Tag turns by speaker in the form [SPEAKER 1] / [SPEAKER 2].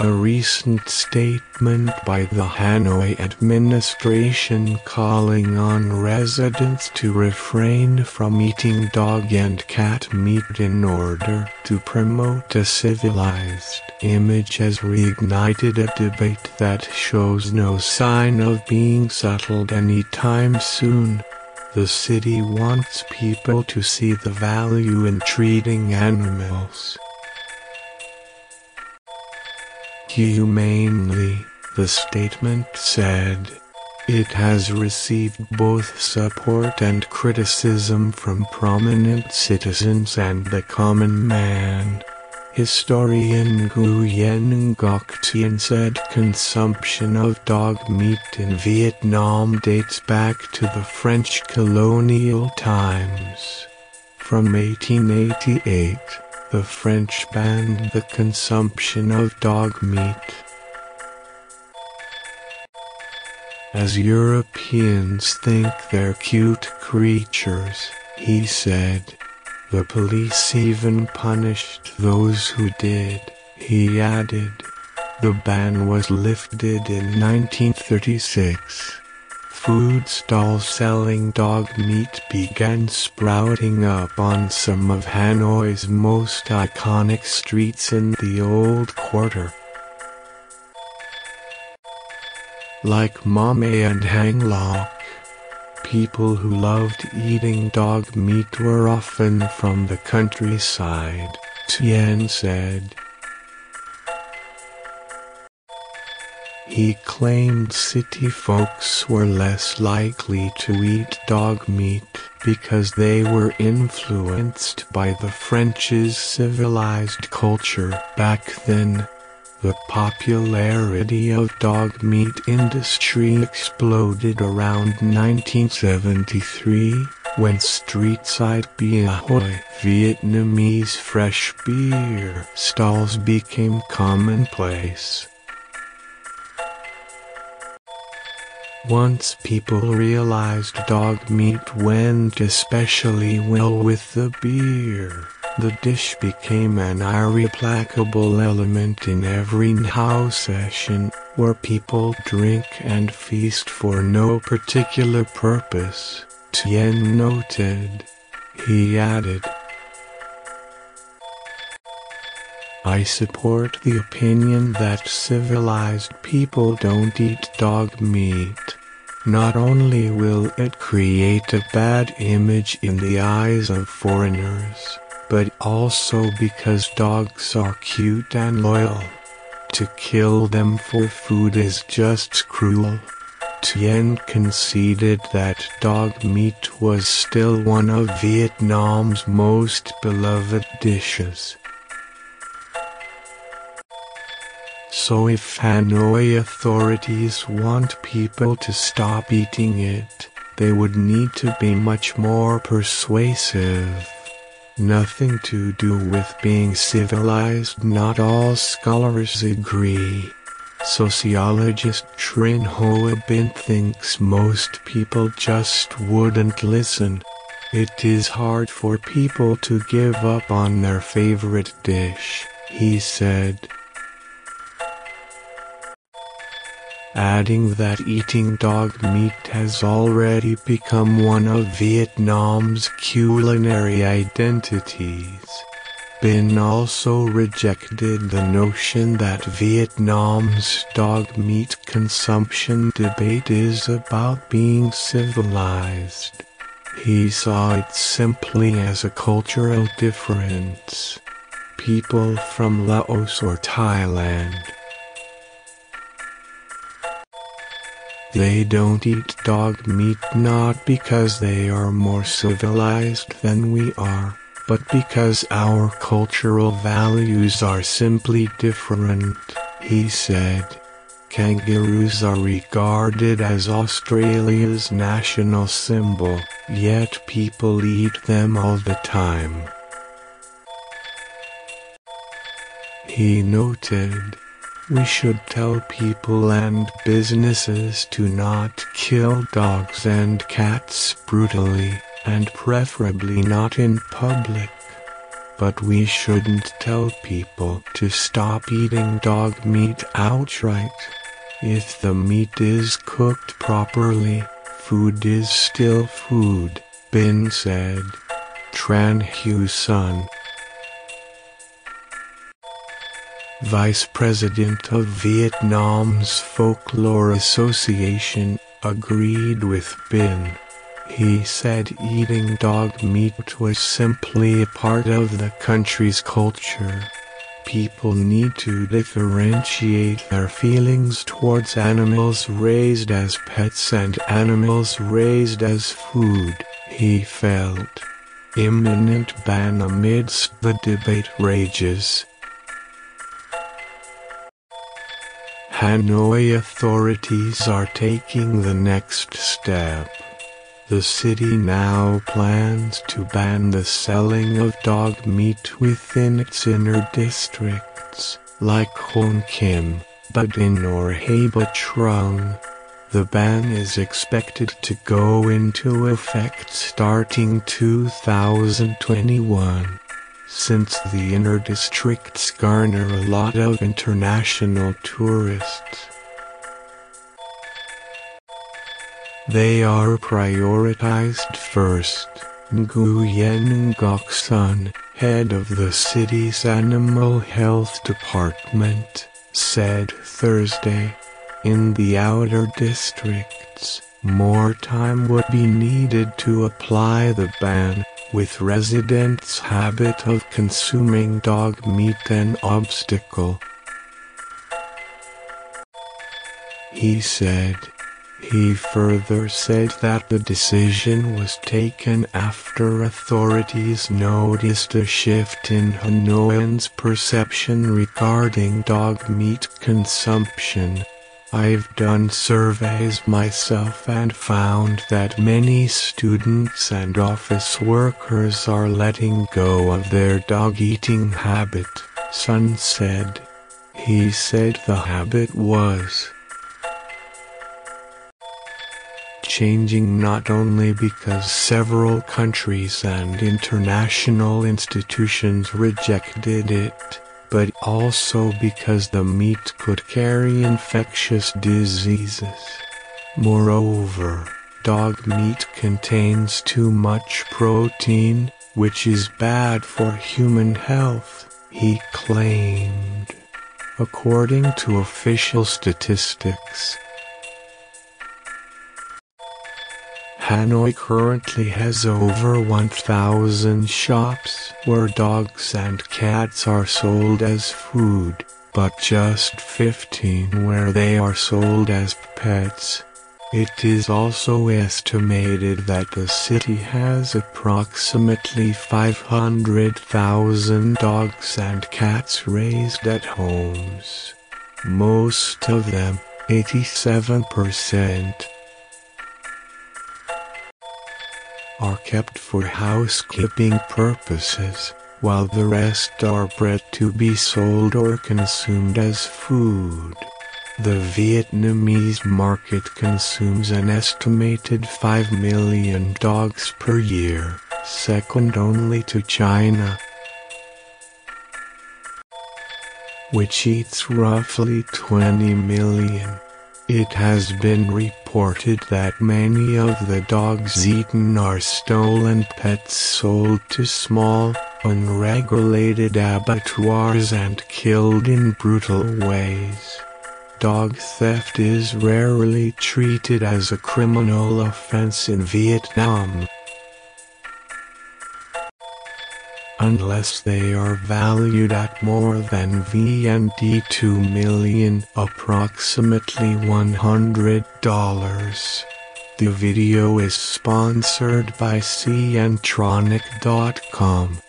[SPEAKER 1] A recent statement by the Hanoi administration calling on residents to refrain from eating dog and cat meat in order to promote a civilized image has reignited a debate that shows no sign of being settled anytime soon. The city wants people to see the value in treating animals humanely, the statement said. It has received both support and criticism from prominent citizens and the common man. Historian Nguyen Ngoc Tien said consumption of dog meat in Vietnam dates back to the French colonial times. From 1888, the French banned the consumption of dog meat. As Europeans think they're cute creatures, he said. The police even punished those who did, he added. The ban was lifted in 1936 food stalls selling dog meat began sprouting up on some of Hanoi's most iconic streets in the old quarter. Like Ma May and Hang Luoc, people who loved eating dog meat were often from the countryside, Tien said. He claimed city folks were less likely to eat dog meat because they were influenced by the French's civilized culture back then. The popularity of dog meat industry exploded around 1973 when street-side Bia Hoi Vietnamese fresh beer stalls became commonplace. Once people realized dog meat went especially well with the beer, the dish became an irreplaceable element in every nhau session, where people drink and feast for no particular purpose, Tien noted. He added, I support the opinion that civilized people don't eat dog meat. Not only will it create a bad image in the eyes of foreigners, but also because dogs are cute and loyal. To kill them for food is just cruel. Tien conceded that dog meat was still one of Vietnam's most beloved dishes. So if Hanoi authorities want people to stop eating it, they would need to be much more persuasive. Nothing to do with being civilized, not all scholars agree. Sociologist Trinh Hoa Binh thinks most people just wouldn't listen. It is hard for people to give up on their favorite dish, he said. Adding that eating dog meat has already become one of Vietnam's culinary identities. Binh also rejected the notion that Vietnam's dog meat consumption debate is about being civilized. He saw it simply as a cultural difference. People from Laos or Thailand They don't eat dog meat not because they are more civilized than we are, but because our cultural values are simply different, he said. Kangaroos are regarded as Australia's national symbol, yet people eat them all the time. He noted we should tell people and businesses to not kill dogs and cats brutally, and preferably not in public. but we shouldn't tell people to stop eating dog meat outright. If the meat is cooked properly, food is still food, Binh said. Tran Huu Son Vice President of Vietnam's Folklore Association, agreed with Binh. He said eating dog meat was simply a part of the country's culture. People need to differentiate their feelings towards animals raised as pets and animals raised as food, he felt. Imminent ban amidst the debate rages. Hanoi authorities are taking the next step. The city now plans to ban the selling of dog meat within its inner districts, like Hoan Kiem, Badin or Hai Ba Trung. The ban is expected to go into effect starting 2021 since the inner districts garner a lot of international tourists. They are prioritized first. Nguyen Ngoc Son, head of the city's animal health department, said Thursday. In the outer districts, more time would be needed to apply the ban with residents' habit of consuming dog meat an obstacle. He said. He further said that the decision was taken after authorities noticed a shift in Hanoians' perception regarding dog meat consumption. I've done surveys myself and found that many students and office workers are letting go of their dog eating habit, Son said. He said the habit was changing not only because several countries and international institutions rejected it, but also because the meat could carry infectious diseases. Moreover, dog meat contains too much protein, which is bad for human health, he claimed. According to official statistics, Hanoi currently has over 1,000 shops where dogs and cats are sold as food, but just 15 where they are sold as pets. It is also estimated that the city has approximately 500,000 dogs and cats raised at homes. Most of them, 87%, are kept for housekeeping purposes, while the rest are bred to be sold or consumed as food. The Vietnamese market consumes an estimated 5 million dogs per year, second only to China, which eats roughly 20 million. It has been reported that many of the dogs eaten are stolen pets sold to small, unregulated abattoirs and killed in brutal ways. Dog theft is rarely treated as a criminal offense in Vietnam. Unless they are valued at more than VND 2 million, approximately $100. The video is sponsored by Cntronic.com.